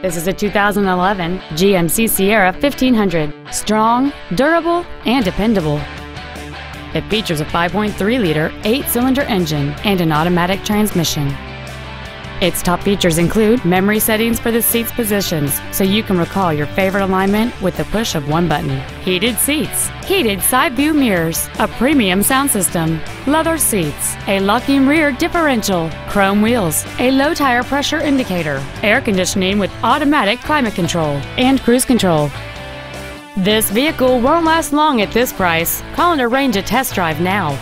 This is a 2011 GMC Sierra 1500. Strong, durable, and dependable. It features a 5.3-liter, eight-cylinder engine and an automatic transmission. Its top features include memory settings for the seat's positions, so you can recall your favorite alignment with the push of one button. Heated seats, heated side view mirrors, a premium sound system, leather seats, a locking rear differential, chrome wheels, a low tire pressure indicator, air conditioning with automatic climate control, and cruise control. This vehicle won't last long at this price. Call and arrange a test drive now.